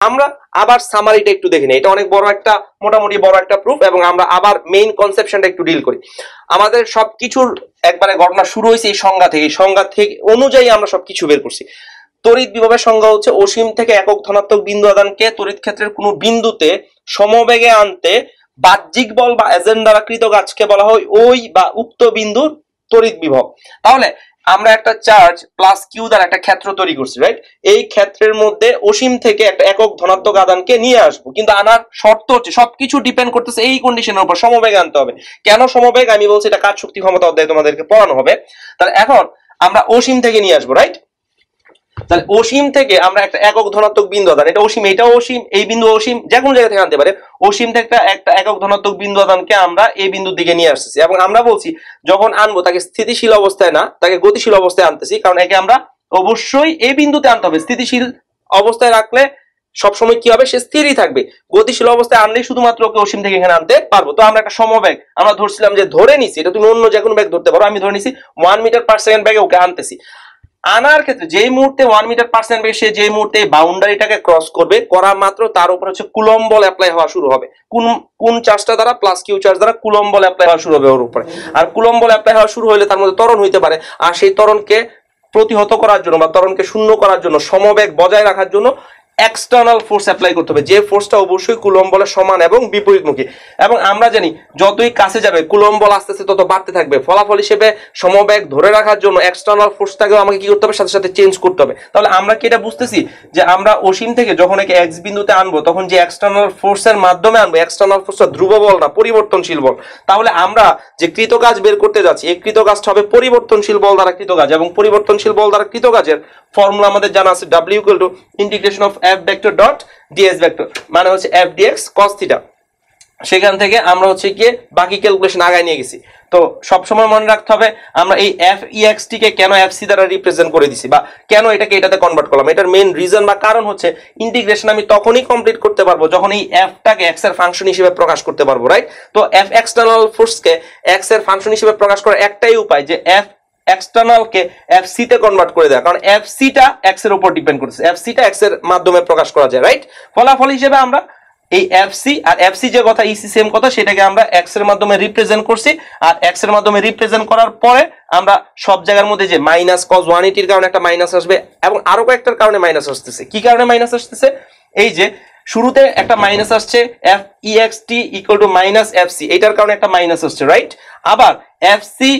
আমরা আবার সামারিটা একটু দেখে নিই। এটা অনেক বড় একটা, মোটামুটি বড় একটা প্রুফ এবং আমরা আবার মেইন কনসেপশনটা একটু ডিল করি। আমাদের সবকিছুর একবারে ঘটনা শুরু হয়েছে এই সংজ্ঞা থেকে। এই সংজ্ঞা থেকে অনুযায়ী আমরা সবকিছু বের করছি। তড়িৎ বিভবের সংজ্ঞা হচ্ছে অসীম থেকে একক ধনাত্মক বিন্দু আদানকে তড়িৎ ক্ষেত্রের কোনো বিন্দুতে সমবেগে আনতে বাহ্যিক বল বা এজেন্ট দ্বারা কৃত কাজকে বলা হয় ওই বা উক্ত বিন্দুর তড়িৎ বিভব। তাহলে আমরা একটা চার্জ প্লাস কিউ দ্বারা একটা ক্ষেত্র তৈরি করছি রাইট এই ক্ষেত্রের মধ্যে অসীম থেকে একটা একক ধনাত্মক আদানকে নিয়ে আসব। কিন্তু আনার শর্ত হচ্ছে সবকিছু ডিপেন্ড করতেছে এই কন্ডিশনের উপর, সমবেগ আনতে হবে। কেন সমবেগ? আমি বলছি এটা কাজ শক্তি ক্ষমতা অধ্যায় তোমাদেরকে পড়ানো হবে। তাহলে এখন আমরা অসীম থেকে নিয়ে আসব রাইট তাহলে অসীম থেকে আমরা একটা একক ধনাত্মক বিন্দু আদান এটা অসীম, এটাও অসীম, এই বিন্দু অসীম, যে কোনো জায়গা থেকে আনতে পারে। অসীম থেকে একটা একক ধনাত্মক বিন্দু আদানকে আমরা এই বিন্দুর দিকে নিয়ে আসতেছি। এবং আমরা বলছি, যখন আনব, তাকে স্থিতিশীল অবস্থায় না, তাকে গতিশীল অবস্থায় আনতেছি, কারণ একে আমরা অবশ্যই এই বিন্দুতে আনতে হবে। স্থিতিশীল অবস্থায় রাখলে সবসময় কি হবে? সে স্থিরই থাকবে। গতিশীল অবস্থায় আনলেই শুধুমাত্র ওকে অসীম থেকে এখানে আনতে পারব। তো আমরা একটা সমবেগ আমরা ধরছিলাম যে ধরে নিছি, এটা তুমি অন্য যে কোনো ব্যাগ ধরতে পারো, আমি ধরে নিছি ওয়ান মিটার পার সেকেন্ড ব্যাগে ওকে আনতেছি। আনার ক্ষেত্রে যেই মুহূর্তে ওয়ান মিটার পার্সেন্ট সে যেই মুহূর্তে বাউন্ডারিটাকে ক্রস করবে, করা মাত্র তার উপর হচ্ছে কুলম বল অ্যাপ্লাই হওয়া শুরু হবে। কোন কোন চার্জটা দ্বারা প্লাস কিউ চার্জ দ্বারা কুলম বল অ্যাপ্লাই হওয়া শুরু হবে ওর উপরে। আর কুলম বল অ্যাপ্লাই হওয়া শুরু হলে তার মধ্যে তরণ হইতে পারে। আর সেই তরণকে প্রতিহত করার জন্য বা তরণকে শূন্য করার জন্য, সমবেগ বজায় রাখার জন্য এক্সটার্নাল ফোর্স অ্যাপ্লাই করতে হবে। যে ফোর্সটা অবশ্যই কুলম বলের সমান এবং বিপরীতমুখী। এবং আমরা জানি, যতই কাছে যাবে কুলম বল আস্তে আস্তে তত বাড়তে থাকবে। ফলাফল হিসেবে সমবেগ ধরে রাখার জন্য এক্সটার্নাল ফোর্সটাকেও আমাকে কি করতে হবে? সাথে সাথে চেঞ্জ করতে হবে। তাহলে আমরা কি এটা বুঝতেছি? যে আমরা অসীম থেকে যখন একে এক্স বিন্দুতে আনব, তখন যে এক্সটার্নাল ফোর্সের মাধ্যমে আনব এক্সটার্নাল ফোর্সটা ধ্রুব বল না, পরিবর্তনশীল বল। তাহলে আমরা যে কৃত কৃতকাজ বের করতে যাচ্ছি, এই কৃত কৃতকাজটা হবে পরিবর্তনশীল বল দ্বারা কৃত কৃতকাজ। এবং পরিবর্তনশীল বল দ্বারা কৃত কৃতকাজের ফর্মুলা আমাদের জানা আছে W equal to integration of F vector dot d s vector মানে হচ্ছে এফ ডিএক্স কস থিটা সেখান থেকে আমরা হচ্ছে গিয়ে বাকি ক্যালকুলেশন আগায় নিয়ে গেছি। তো সবসময় মনে রাখতে হবে, আমরা এই এফ টিকে কেন এফ সি দ্বারা রিপ্রেজেন্ট করে দিছি বা কেন এটাকে এটাতে কনভার্ট করলাম? এটার মেইন রিজন বা কারণ হচ্ছে ইন্টিগ্রেশন আমি তখনই কমপ্লিট করতে পারব যখন এই এফটাকে এক্সের ফাংশন হিসেবে প্রকাশ করতে পারব রাইট তো এফ এক্সটার্নাল ফোর্সকে এক্সের ফাংশন হিসেবে প্রকাশ করার একটাই উপায় যে এফ এক্সটার্নালকে এফ সি তে কনভার্ট করে দেয়। কারণ এফ সিটা এক্সের উপর ডিপেন্ড করছে এফ সিটা এক্সের মাধ্যমে প্রকাশ করা যায় রাইট ফলাফল হিসেবে আমরা এই এফসি আর এফসি যে কথা ইসি সেম কথা, সেটাকে আমরা এক্সের মাধ্যমে রিপ্রেজেন্ট করছি। আর এক্সের মাধ্যমে রিপ্রেজেন্ট করার পরে আমরা সব জায়গার মধ্যে যে মাইনাস কজ ওয়ান এইটির কারণে একটা মাইনাস আসবে এবং আরও কয়েকটার কারণে মাইনাস আসতেছে। কি কারণে মাইনাস আসতেছে? এই যে শুরুতে একটা মাইনাস আসছে F E X T equal to minus F C এইটার কারণে একটা মাইনাস আসছে রাইট আবার এফ সি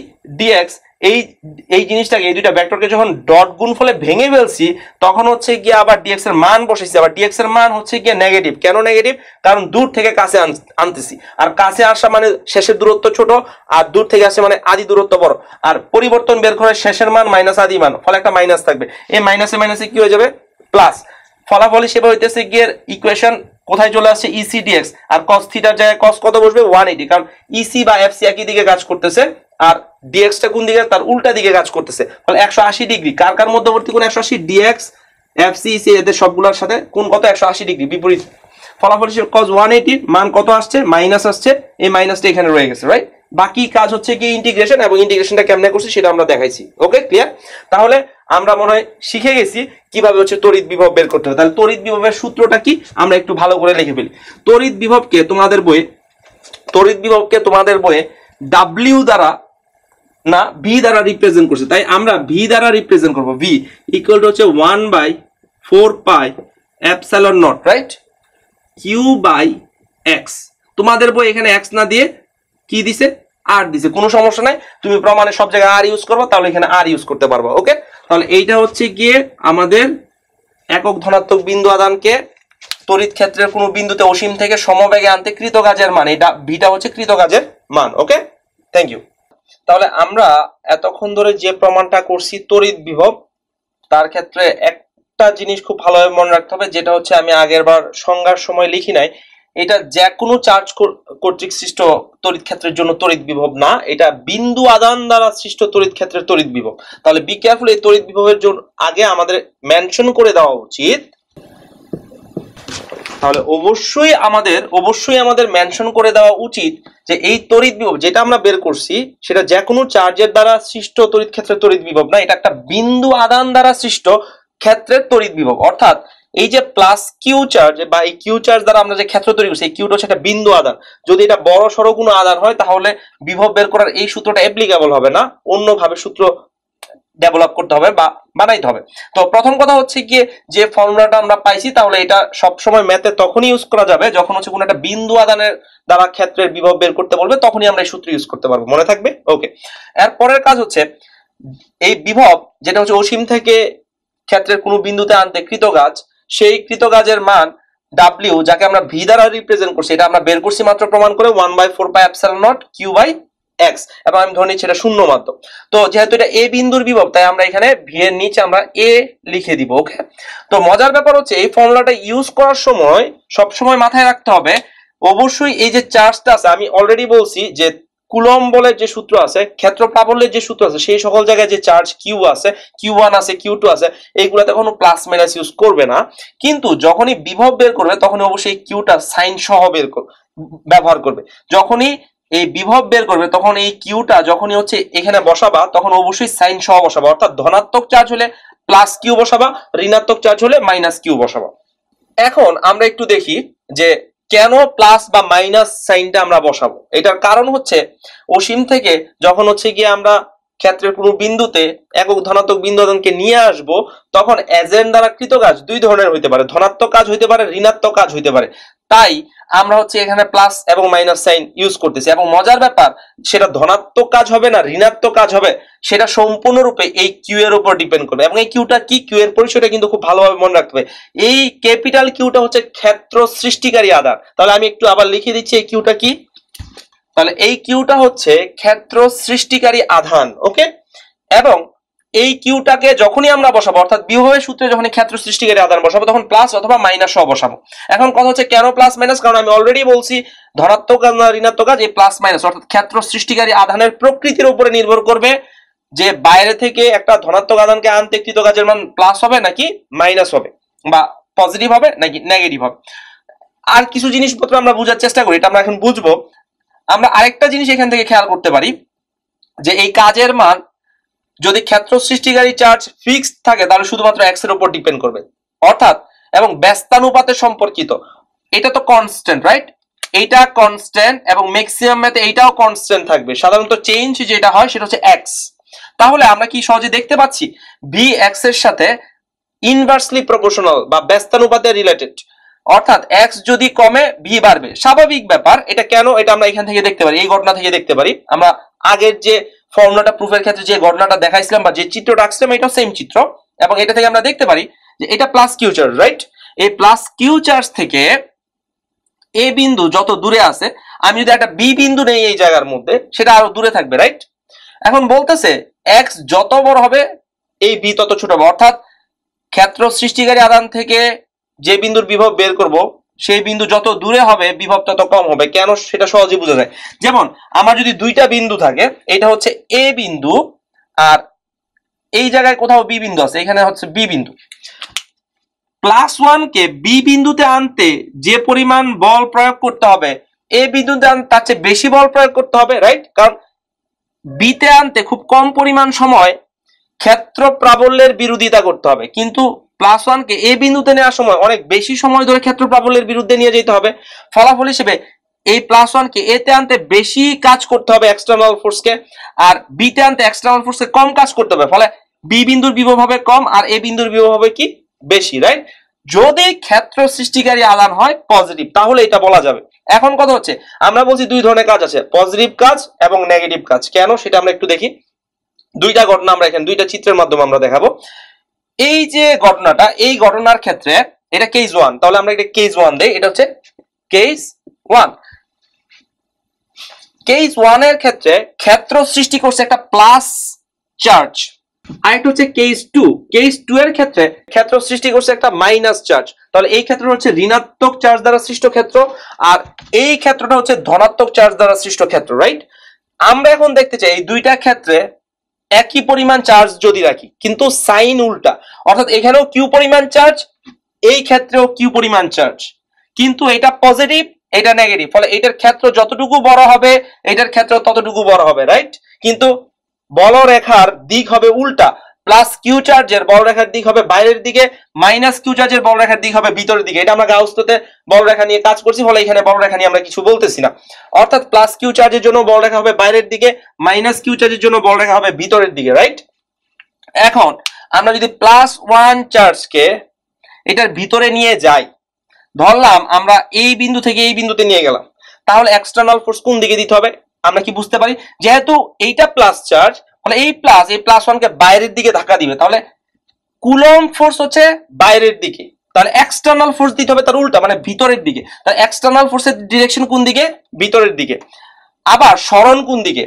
ডিএক্স এই এই জিনিসটাকে, এই দুইটা ভেক্টরকে যখন ডট গুণ ফলে ভেঙে ফেলছি, তখন হচ্ছে গিয়ে আবার ডিএক্স এর মান বসেছি আবার ডিএক্স এর মান হচ্ছে গিয়ে নেগেটিভ কেন নেগেটিভ কারণ দূর থেকে কাছে আন- আনতেছি। আর কাছে আসা মানে শেষের দূরত্ব ছোট, আর দূর থেকে আসে মানে আদি দূরত্ব বড়। আর পরিবর্তন বের করে শেষের মান মাইনাস আদি মান, ফলে একটা মাইনাস থাকবে। এই মাইনাসে মাইনাসে কি হয়ে যাবে? প্লাস ফলাফল হিসেবে হইতেছে গিয়ে ইকুয়েশন কোথায় চলে আসছে? ইসি ডিএক্স আর কস থিটার জায়গায় কস কত বসবে? ওয়ান এইটি কারণ ইসি বা এফসি একই দিকে কাজ করতেছে। আর ডিএক্সটা কোন দিকে? তার উল্টা দিকে কাজ করতেছে। ফলে একশো আশি ডিগ্রি। কার কার মধ্যবর্তী কোন একশো আশি? ডিএক্স এফসি ইসি এদের সবগুলোর সাথে কোন কত? একশো আশি ডিগ্রি, বিপরীত। ফলাফল হিসেবে কজ ওয়ান এইটি মান কত আসছে? মাইনাস আসছে। এই মাইনাসটা এখানে রয়ে গেছে রাইট বাকি কাজ হচ্ছে কি ইন্টিগ্রেশন এবং ইন্টিগ্রেশনটা কেমনে করছি সেটা আমরা দেখাইছি। ওকে ক্লিয়ার তাহলে আমরা মনে হয় শিখে গেছি কীভাবে হচ্ছে তড়িৎ বিভব বের করতে হবে তাহলে তড়িৎ বিভবের সূত্রটা কি? আমরা একটু ভালো করে লিখে ফেলি। তড়িৎ বিভবকে তোমাদের বইয়ে, তড়িৎ বিভবকে তোমাদের বইয়ে ডাব্লিউ দ্বারা না ভি দ্বারা রিপ্রেজেন্ট করছে। তাই আমরা ভি দ্বারা রিপ্রেজেন্ট করব। ভি ইকুয়াল টু হচ্ছে one by four pi epsilon naught right Q by X তোমাদের বই এখানে এক্স না দিয়ে কি দিছে? আর দিছে। কোনো সমস্যা নাই। তুমি প্রমাণে সব জায়গায় আর ইউজ করবে, তাহলে এখানে আর ইউজ করতে পারবা ওকে তাহলে এইটা হচ্ছে গিয়ে আমাদের একক ধনাত্মক বিন্দু আদানকে তড়িৎ ক্ষেত্রের কোনো বিন্দুতে অসীম থেকে সমবেগে আনতে কৃতকাজের মান। এটা ভিটা হচ্ছে কৃতকাজের মান ওকে থ্যাংক ইউ তাহলে আমরা এতক্ষণ ধরে যে প্রমাণটা করছি তড়িৎ বিভব, তার ক্ষেত্রে একটা জিনিস খুব ভালোভাবে মনে রাখতে হবে, যেটা হচ্ছে আমি আগের বার সংজ্ঞার সময় লিখি নাই, এটা যে কোনো চার্জ কর্তৃক সৃষ্ট তড়িৎ ক্ষেত্রের জন্য তড়িৎ বিভব না, এটা বিন্দু আদান দ্বারা সৃষ্ট তড়িৎ ক্ষেত্রের তড়িৎ বিভব। তাহলে বি কেয়ারফুল এই তড়িৎ বিভবের জন্য আগে আমাদের মেনশন করে দেওয়া উচিত তাহলে অবশ্যই আমাদের অবশ্যই আমাদের মেনশন করে দেওয়া উচিত যে এই তড়িৎ বিভব যেটা আমরা বের করছি, সেটা যে কোনো চার্জের দ্বারা সৃষ্ট তড়িৎ ক্ষেত্রের তড়িৎ বিভব না, এটা একটা বিন্দু আদান দ্বারা সৃষ্ট ক্ষেত্রের তড়িৎ বিভব। অর্থাৎ এই যে প্লাস কিউ চার্জ বা এই কিউ চার্জ দ্বারা আমরা যে ক্ষেত্র তৈরি করছি, এই কিউটা হচ্ছে একটা বিন্দু আদান যদি এটা বড় সড়ো কোনো আদান হয়, তাহলে বিভব বের করার এই সূত্রটা অ্যাপ্লিকেবল হবে না। অন্যভাবে সূত্র ডেভেলপ করতে হবে বা বানাইতে হবে। তো প্রথম কথা হচ্ছে গিয়ে যে ফর্মুলাটা আমরা পাইছি, তাহলে এটা সবসময় ম্যাথে তখনই ইউজ করা যাবে যখন হচ্ছে কোনো একটা বিন্দু আদানের দ্বারা ক্ষেত্রের বিভব বের করতে বলবে, তখনই আমরা এই সূত্র ইউজ করতে পারব। মনে থাকবে? ওকে এর পরের কাজ হচ্ছে, এই বিভব যেটা হচ্ছে অসীম থেকে ক্ষেত্রের কোনো বিন্দুতে আনতে কৃতকাজ সেই কৃতকাজের মান ডাব্লিউ যাকে আমরা ভি দ্বারা রিপ্রেজেন্ট করছি, এটা আমরা বের করছি মাত্র প্রমাণ করে one by four by epsilon naught Q by X এবং আমি ধরে নিচ্ছি এটা শূন্য মাধ্যম। তো যেহেতু এটা এ বিন্দুর বিভব, তাই আমরা এখানে ভি এর নিচে আমরা এ লিখে দিব ওকে তো মজার ব্যাপার হচ্ছে, এই ফর্মুলাটা ইউজ করার সময় সব সময় মাথায় রাখতে হবে, অবশ্যই এই যে চার্জটা আছে, আমি অলরেডি বলছি যে কুলম বলে যে সূত্র আছে ক্ষেত্র প্রাবল্যের যে সূত্র আছে, সেই সকল জায়গায় যে চার্জ কিউ আছে কিউ ওয়ান আছে কিউ টু আছে, এইগুলাতে কোনো প্লাস মাইনাস ইউজ করবে না। কিন্তু যখনই বিভব বের করবে, তখনই অবশ্যই কিউটা সাইন সহ বের করবে ব্যবহার করবে। যখনই এই বিভব বের করবে, তখন এই কিউটা যখনই হচ্ছে এখানে বসাবা, তখন অবশ্যই সাইন সহ বসাবা। অর্থাৎ ধনাত্মক চার্জ হলে প্লাস কিউ বসাবা, ঋণাত্মক চার্জ হলে মাইনাস কিউ বসাবা। এখন আমরা একটু দেখি যে কেন প্লাস বা মাইনাস সাইনটা আমরা বসাবো। এটার কারণ হচ্ছে অসীম থেকে যখন হচ্ছে গিয়ে আমরা ক্ষেত্রের কোনো বিন্দুতে একক ধনাত্মক বিন্দুদানকে নিয়ে আসব, তখন এজেন্ট দ্বারা কৃত কাজ দুই ধরনের হইতে পারে। ধনাত্মক কাজ হইতে পারে, ঋণাত্মক কাজ হইতে পারে। তাই আমরা হচ্ছে এখানে প্লাস এবং মাইনাস সাইন ইউজ করতেছি। এবং মজার ব্যাপার, সেটা ধনাত্মক কাজ হবে না, ঋণাত্মক কাজ হবে, সেটা সম্পূর্ণরূপে এই কিউ এর উপর ডিপেন্ড করবে। এবং এই কিউটা কি? কিউ এর পরিচয়টা কিন্তু খুব ভালোভাবে মনে রাখতে হবে। এই ক্যাপিটাল কিউটা হচ্ছে ক্ষেত্র সৃষ্টিকারী আধার তাহলে আমি একটু আবার লিখে দিচ্ছি এই কিউটা কি? তাহলে এই কিউটা হচ্ছে ক্ষেত্র সৃষ্টিকারী আধান ওকে এবং এই কিউটাকে যখনই আমরা বসাবো, অর্থাৎ বিভবের সূত্রে যখন ক্ষেত্র সৃষ্টিকারী আধান বসাবো, তখন প্লাস অথবা মাইনাস সহ বসাবো। এখন কথা হচ্ছে কেন প্লাস মাইনাস কারণ আমি অলরেডি বলছি, ধনাত্মক ঋণাত্মক কাজ এই প্লাস মাইনাস অর্থাৎ ক্ষেত্র সৃষ্টিকারী আধানের প্রকৃতির উপরে নির্ভর করবে যে বাইরে থেকে একটা ধনাত্মক আধানকে আনতে কৃত কাজের মান প্লাস হবে নাকি মাইনাস হবে? বা পজিটিভ হবে নাকি নেগেটিভ হবে? আর কিছু জিনিসপত্র আমরা বোঝার চেষ্টা করি, এটা আমরা এখন বুঝব। আমরা আরেকটা জিনিস এখান থেকে খেয়াল করতে পারি, যে এই কাজের মান যদি ক্ষেত্র সৃষ্টিকারী চার্জ ফিক্সড থাকে, তাহলে শুধুমাত্র এক্সের উপর ডিপেন্ড করবে। অর্থাৎ, এবং ব্যস্তানুপাতে সম্পর্কিত। এটা তো কনস্ট্যান্ট রাইট এইটা কনস্ট্যান্ট এবং ম্যাক্সিমাম ম্যাথে এইটাও কনস্ট্যান্ট থাকবে। সাধারণত চেঞ্জ যেটা হয়, সেটা হচ্ছে এক্স তাহলে আমরা কি সহজে দেখতে পাচ্ছি? ভি এক্সের সাথে ইনভার্সলি প্রপোর্শনাল বা ব্যস্তানুপাতে রিলেটেড অর্থাৎ এক্স যদি কমে ভি বাড়বে। স্বাভাবিক ব্যাপার, এটা কেন? এটা আমরা এখান থেকে দেখতে পারি, এই ঘটনা থেকে দেখতে পারি। আমরা আগের যে ফর্মুলাটা প্রুফের ক্ষেত্রে যে ঘটনাটা দেখাইছিলাম বা যে চিত্রটা আঁকছিলাম, এটাও সেম চিত্র। এবং এটা থেকে আমরা দেখতে পারি যে এটা প্লাস কিউ চার্জ রাইট এই প্লাস কিউ চার্জ থেকে এ বিন্দু যত দূরে আছে, আমি যদি একটা বি বিন্দু নেই এই জায়গার মধ্যে, সেটা আরও দূরে থাকবে রাইট এখন বলতেছে এক্স যত বড় হবে, এই বি তত ছোট হবে। অর্থাৎ ক্ষেত্র সৃষ্টিকারী আদান থেকে যে বিন্দুর বিভব বের করব সেই বিন্দু যত দূরে হবে, বিভব তত কম হবে। কেন? সেটা সহজে বোঝা যায়। যেমন, আমার যদি দুইটা বিন্দু থাকে, এটা হচ্ছে এ বিন্দু আর এই জায়গায় কোথাও বি বিন্দু আছে, এখানে হচ্ছে বি বিন্দু। প্লাস ওয়ান কে বি বিন্দুতে আনতে যে পরিমাণ বল প্রয়োগ করতে হবে এ বিন্দুতে আনতে তার চেয়ে বেশি বল প্রয়োগ করতে হবে রাইট কারণ বিতে আনতে খুব কম পরিমাণ সময় ক্ষেত্র প্রাবল্যের বিরোধিতা করতে হবে। কিন্তু প্লাস ওয়ান কে এ বিন্দুতে নেওয়ার সময় অনেক বেশি সময় ধরে ক্ষেত্র প্রাবল্যের বিরুদ্ধে নিয়ে যেতে হবে। ফলাফল হিসেবে এই প্লাস ওয়ান কে এতে আনতে বেশি কাজ করতে হবে এক্সটার্নাল ফোর্সকে আর বিতে আনতে এক্সটার্নাল ফোর্সকে কম কাজ করতে হবে, ফলে বি বিন্দুর বিভব হবে কম আর এ বিন্দুর বিভব হবে কি বেশি রাইট যদি ক্ষেত্র সৃষ্টিকারী আদান হয় পজিটিভ তাহলে এটা বলা যাবে। এখন কথা হচ্ছে, আমরা বলছি দুই ধরনের কাজ আছে পজিটিভ কাজ এবং নেগেটিভ কাজ। কেন? সেটা আমরা একটু দেখি। দুইটা ঘটনা আমরা এখানে, দুইটা চিত্রের মাধ্যমে আমরা দেখাবো। এই যে ঘটনাটা, এই ঘটনার ক্ষেত্রে এটা কেস ওয়ান তাহলে আমরা এটা কেস ওয়ান দেই, এটা হচ্ছে কেস ওয়ান কেস ওয়ানের ক্ষেত্রে ক্ষেত্র সৃষ্টি করছে একটা প্লাস চার্জ আরেকটা হচ্ছে কেস টু কেস টু এর ক্ষেত্রে ক্ষেত্র সৃষ্টি করছে একটা মাইনাস চার্জ তাহলে এই ক্ষেত্রটা হচ্ছে ঋণাত্মক চার্জ দ্বারা সৃষ্ট ক্ষেত্র, আর এই ক্ষেত্রটা হচ্ছে ধনাত্মক চার্জ দ্বারা সৃষ্ট ক্ষেত্র রাইট আমরা এখন দেখতে চাই এই দুইটা ক্ষেত্রে একই পরিমাণ চার্জ যদি রাখি, কিন্তু সাইন উল্টা, অর্থাৎ এখানেও কিউ পরিমাণ চার্জ এই ক্ষেত্রেও কিউ পরিমাণ চার্জ কিন্তু এটা পজিটিভ এটা নেগেটিভ ফলে এটার ক্ষেত্র যতটুকু বড় হবে, এটার ক্ষেত্র ততটুকু বড় হবে রাইট কিন্তু বলরেখার দিক হবে উল্টা প্লাস কিউ চার্জের বলরেখার দিক হবে বাইরের দিকে মাইনাস কিউ চার্জের বলরেখার দিক হবে ভিতরের দিকে। এটা আমরা গাউস্ততে বলরেখা নিয়ে কাজ করছি, ফলে এখানে বলরেখা নিয়ে আমরা কিছু বলতেছি না। অর্থাৎ প্লাস কিউ চার্জের জন্য বলরেখা হবে বাইরের দিকে মাইনাস কিউ চার্জের জন্য বলরেখা হবে ভিতরের দিকে রাইট এখন আমরা যদি প্লাস ওয়ান চার্জকে এটার ভিতরে নিয়ে যাই, ধরলাম আমরা এই বিন্দু থেকে এই বিন্দুতে নিয়ে গেলাম। তাহলে এক্সটার্নাল ফোর্স কোন দিকে দিতে হবে? আমরা কি বুঝতে পারি? যেহেতু এইটা প্লাস চার্জ মানে এই প্লাস এই প্লাস ওয়ানকে বাইরের দিকে ধাক্কা দিবে। তাহলে কুলম ফোর্স হচ্ছে বাইরের দিকে। তাহলে এক্সটার্নাল ফোর্স দিতে হবে তার উল্টা মানে ভিতরের দিকে। তাহলে এক্সটার্নাল ফোর্সের ডিরেকশন কোন দিকে? ভিতরের দিকে। আবার সরণ কোন দিকে?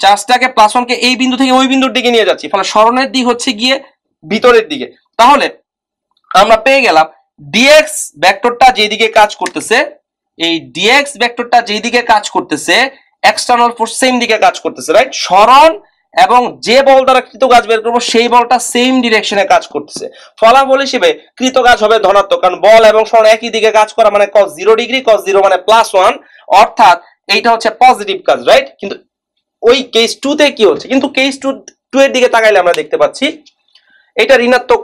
চার্জটাকে প্লাস ওয়ানকে এই বিন্দু থেকে ওই বিন্দুর দিকে নিয়ে যাচ্ছি। ফলে সরণের দিক হচ্ছে গিয়ে ভিতরের দিকে। তাহলে আমরা পেয়ে গেলাম ডিএক্স ভেক্টরটা যেদিকে কাজ করতেছে, এই ডিএক্স ভেক্টরটা যেদিকে কাজ করতেছে এক্সটার্নাল ফোর্স সেম দিকে কাজ করতেছে রাইট সরণ এবং যে বল দ্বারা কৃত কাজ বের করব, সেই বলটা সেম ডিরেকশনে কাজ করতেছে। ফলাফল হিসেবে কৃত কাজ হবে ধনাত্মক, কারণ বল এবং সরণ একই দিকে কাজ করা মানে cos zero degree cos zero মানে প্লাস ওয়ান অর্থাৎ এইটা হচ্ছে পজিটিভ কাজ রাইট কিন্তু ওই কেস টু তে কি হচ্ছে? কিন্তু কেস টু টু এর দিকে তাকাইলে আমরা দেখতে পাচ্ছি, এটা ঋণাত্মক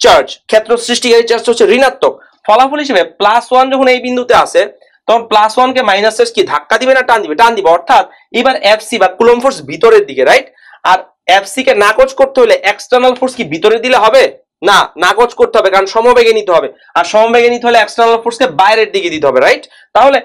চার্জ ক্ষেত্র সৃষ্টিকারী চার্জ হচ্ছে ঋণাত্মক। ফলাফল হিসেবে প্লাস ওয়ান যখন এই বিন্দুতে আসে, তখন প্লাস ওয়ান কে মাইনাস কি, ধাক্কা দিবে না, টান দিবে? টান দিবে, অর্থাৎ এবার এফসি বা কুলম ফোর্স ভিতরের দিকে রাইট আর এফসি কে নাকচ করতে হলে এক্সটার্নাল ফোর্স কি ভিতরে দিলে হবে? না, নাকচ করতে হবে, কারণ সমবেগে নিতে হবে। আর সমবেগে নিতে হলে এক্সটার্নাল ফোর্স কে বাইরের দিকে দিতে হবে রাইট তাহলে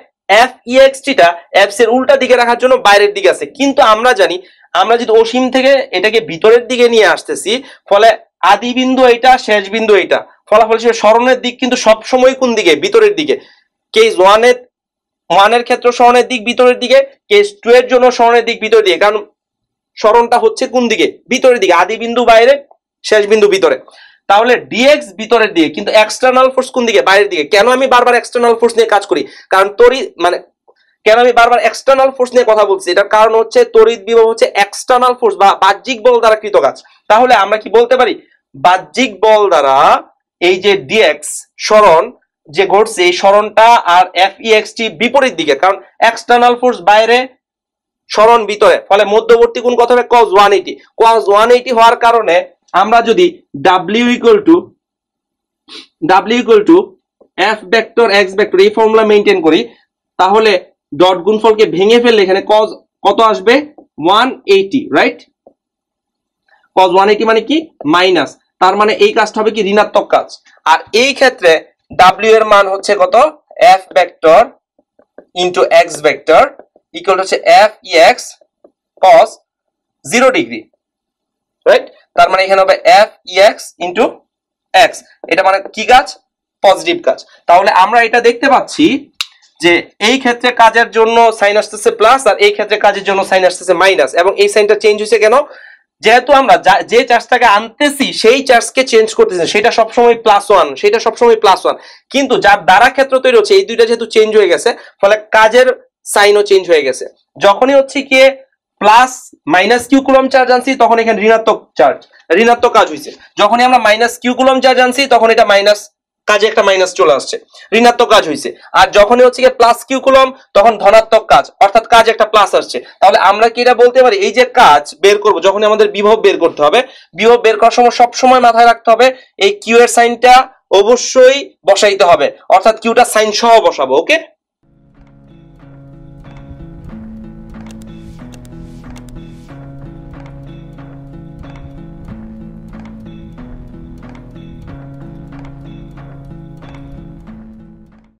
এফ ইএক্সটিটা এফ এর উল্টা দিকে রাখার জন্য বাইরের দিকে আছে। কিন্তু আমরা জানি, আমরা যদি অসীম থেকে এটাকে ভিতরের দিকে নিয়ে আসতেছি, ফলে আদি বিন্দু এইটা, শেষ বিন্দু এইটা। ফলাফল হিসেবে স্মরণের দিক কিন্তু সব সময় কোন দিকে? ভিতরের দিকে। কেস ওয়ানের ওয়ানের ক্ষেত্রে স্মরণের দিক ভিতরের দিকে কেস টু এর জন্য স্মরণের দিক ভিতরের দিকে। কারণ স্মরণটা হচ্ছে কোন দিকে? ভিতরের দিকে, আদি বিন্দু বাইরে, শেষ বিন্দু ভিতরে। তাহলে ডিএক্স ভিতরের দিকে, কিন্তু এক্সটার্নাল ফোর্স কোন দিকে? বাইরের দিকে। কেন আমি বারবার এক্সটার্নাল ফোর্স নিয়ে কাজ করি? কারণ তড়িৎ মানে কেন আমি বারবার এক্সটার্নাল ফোর্স নিয়ে কথা বলছি? এটার কারণ হচ্ছে তড়িৎ বিভব হচ্ছে এক্সটার্নাল ফোর্স বা বাহ্যিক বল দ্বারা কৃত কাজ তাহলে আমরা কি বলতে পারি? বাহ্যিক বল দ্বারা এই যে ডিএক্স সরণ যে ঘটছে, এই সরণটা আর এফ টি বিপরীত দিকে। কারণ এক্সটার্নাল ফোর্স বাইরে সরণ ভিতরে। ফলে মধ্যবর্তী কোন কথা হবে? Cos one eighty cos one eighty হওয়ার কারণে আমরা যদি W equal to W equal to F vector X vector এই ফর্মুলা মেনটেন করি, তাহলে ডট গুণফলকে ভেঙে ফেললে এখানে কজ কত আসবে? One eighty right cos one eighty মানে কি? মাইনাস তার মানে এই কাজটা হবে কি? ঋণাত্মক কাজ। আর এই ক্ষেত্রে ডাব্লিউ এর মান হচ্ছে কত? F vector into X vector equal হচ্ছে F E X cos zero degree right তার মানে এখানে হবে F E X into X এটা মানে কি কাজ পজিটিভ কাজ তাহলে আমরা এটা দেখতে পাচ্ছি যে এই ক্ষেত্রে কাজের জন্য সাইন আসতেছে প্লাস আর এই ক্ষেত্রে কাজের জন্য সাইন আসতেছে মাইনাস এবং এই সাইনটা চেঞ্জ হয়েছে কেন? যেহেতু আমরা যে চার্জটাকে আনতেছি সেই চার্জকে চেঞ্জ করতেছি। সেটা সবসময় প্লাস ওয়ান সেটা সবসময় প্লাস ওয়ান কিন্তু যার দ্বারা ক্ষেত্র তৈরি হচ্ছে, এই দুইটা যেহেতু চেঞ্জ হয়ে গেছে, ফলে কাজের সাইনও চেঞ্জ হয়ে গেছে। যখনই হচ্ছে কি plus minus Q coulomb charge আনছি, তখন এখানে ঋণাত্মক চার্জ ঋণাত্মক কাজ হয়েছে যখনই আমরা মাইনাস কিউ কুলম চার্জ আনছি, তখন এটা মাইনাস কাজে একটা মাইনাস চলে আসছে। ঋণাত্মক কাজ হয়েছে আর যখনই হচ্ছে গিয়ে প্লাস কিউ কুলম তখন ধনাত্মক কাজ, অর্থাৎ কাজ একটা প্লাস আসছে। তাহলে আমরা কি এটা বলতে পারি? এই যে কাজ বের করব, যখনই আমাদের বিভব বের করতে হবে, বিভব বের করার সময় সব সময় মাথায় রাখতে হবে, এই কিউ এর সাইনটা অবশ্যই বসাইতে হবে। অর্থাৎ কিউটা সাইন সহ বসাবো ওকে